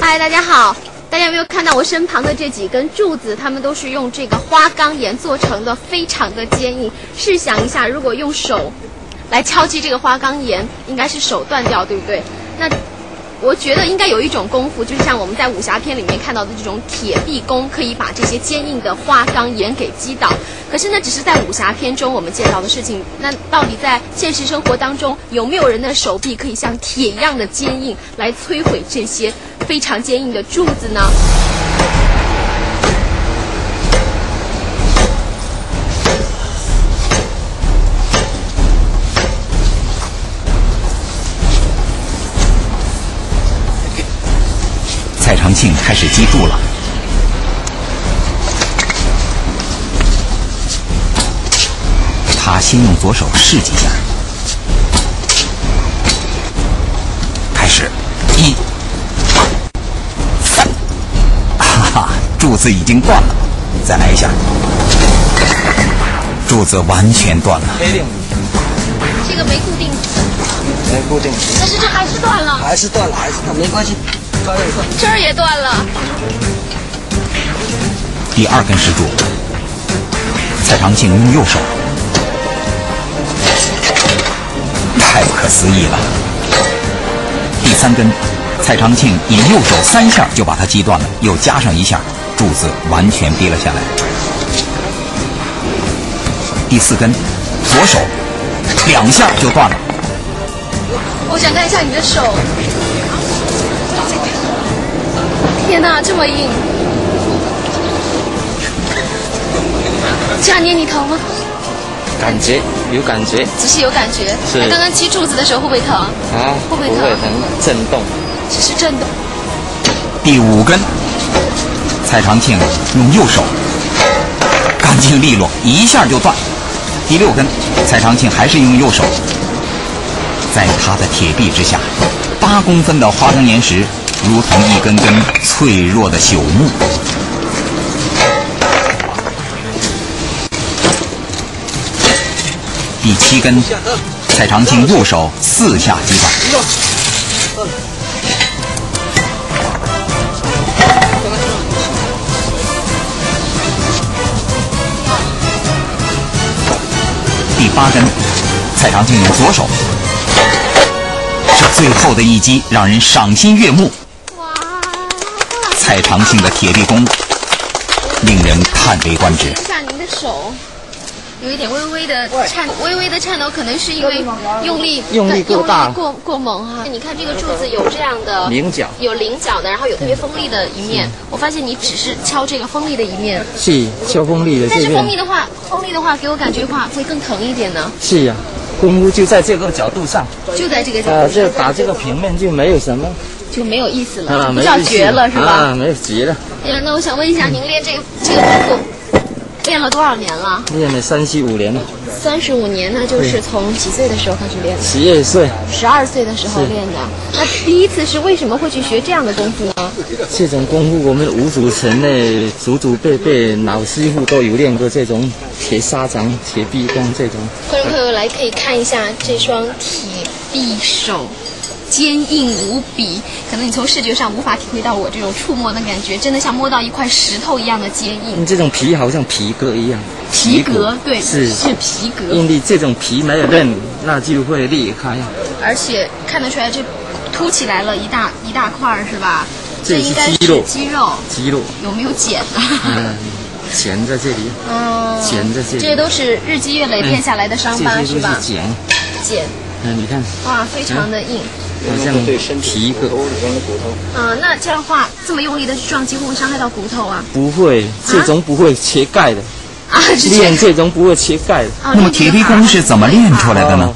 嗨，大家好！大家有没有看到我身旁的这几根柱子？它们都是用这个花岗岩做成的，非常的坚硬。试想一下，如果用手来敲击这个花岗岩，应该是手断掉，对不对？那我觉得应该有一种功夫，就是像我们在武侠片里面看到的这种铁臂功，可以把这些坚硬的花岗岩给击倒。可是那只是在武侠片中我们见到的事情。那到底在现实生活当中，有没有人的手臂可以像铁一样的坚硬，来摧毁这些非常坚硬的柱子呢？庆开始击柱了，他先用左手试几下，开始，一、三，哈哈，柱子已经断了，再来一下，柱子完全断了。这个没固定，没固定，但是这还是断了，还是断了，还是断，没关系。这儿也断了。第二根石柱，蔡长庆用右手，太不可思议了。第三根，蔡长庆以右手三下就把它击断了，又加上一下，柱子完全跌了下来。第四根，左手两下就断了。我想看一下你的手。天哪，这么硬！这样捏你疼吗？感觉有感觉只是有感觉。是那刚刚击柱子的时候会不会疼？啊，会不会疼会疼，震动。只是震动。第五根，蔡长庆用右手，干净利落，一下就断。第六根，蔡长庆还是用右手，在他的铁臂之下，八公分的花岗岩石如同一根根脆弱的朽木。第七根，蔡长庆右手四下击断。第八根，蔡长庆用左手，这最后的一击让人赏心悦目。哇！蔡长庆的铁臂功令人叹为观止。看一下您的手，有一点微微的颤，微微的颤抖，可能是因为用力用力过大过过猛哈。你看这个柱子有这样的菱角有棱角的，然后有特别锋利的一面。我发现你只是敲这个锋利的一面，是敲锋利的但是锋利。的话，锋利的话给我感觉的话会更疼一点呢。是呀、功夫就在这个角度上。就在这个角度上，呃这打这个平面就没有什么就没有意思了，啊，就不叫绝了是吧？啊，没有绝了，哎呀，那我想问一下，您练这个这个功夫练了多少年了？练了三十五年了，三十五年，那就是从几岁的时候开始练的？十二岁。十二岁的时候练的。那第一次是为什么会去学这样的功夫呢？这种功夫，我们五祖城的祖祖辈辈老师傅都有练过这种铁砂掌、铁臂功这种。观众朋友来可以看一下这双铁臂手。坚硬无比，可能你从视觉上无法体会到我这种触摸的感觉，真的像摸到一块石头一样的坚硬。你这种皮好像皮革一样，皮革对，是是皮革，因为这种皮没有刃，那就会裂开。而且看得出来这凸起来了一大一大块儿是吧？这应该是肌肉肌肉肌肉，有没有茧呢？嗯，茧在这里，嗯，茧在这里这些都是日积月累变下来的伤疤、是吧？茧。茧，嗯，你看，哇，非常的硬。好像皮革，嗯，那这样的话，这么用力的去撞，会不会伤害到骨头啊！不会，这种不会切钙的，啊，是练这种不会切钙的。啊那么铁皮功是怎么练出来的呢？哦